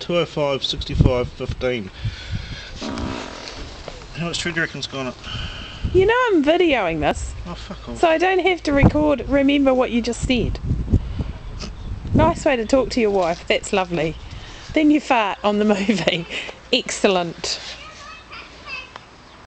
205, 65, 15. How much do you reckon's gone up? You know I'm videoing this, Oh, fuck off. so I don't have to record, remember what you just said. Nice way to talk to your wife, that's lovely. Then you fart on the movie. Excellent.